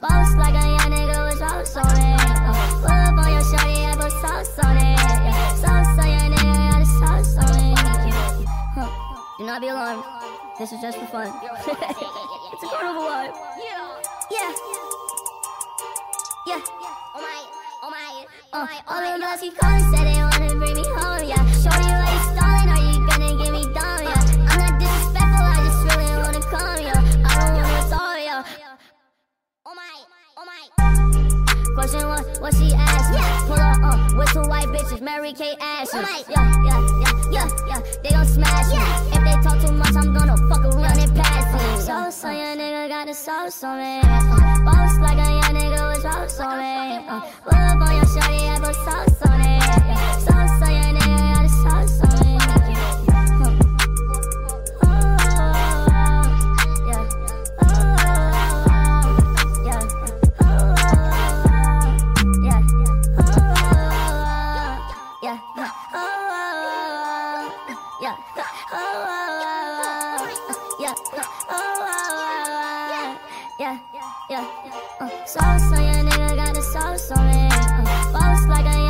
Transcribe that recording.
boss like a young nigga with sauce on me. Uh, pull up on your not be alarmed. This is just for fun. it's a carnival vibe. Yeah. Yeah. Oh my, oh my, oh Uh, my, oh all my. them girls keep calling, said they wanna bring me home, yeah. Shorty, why you stalling? Are you gonna get me down, yeah? I'm not disrespectful, I just really wanna come, yeah. I don't wanna talk, yeah. Oh my, oh my. Question one, what she asked me? Pull up, uh, with two white bitches, Mary Kate Ashley. Oh my- Yeah, yeah, yeah, yeah, yeah. They gon' smash. Yeah. got a sauce on me. Uh, bounce like a young nigga with sauce on me. Uh, pull up on your shorty, I put sauce on it. Yeah. Sauce on your nigga, got a sauce on me. Yeah. Oh yeah, yeah, yeah. Uh, so, so your nigga got the sauce on me, Uh, boss like a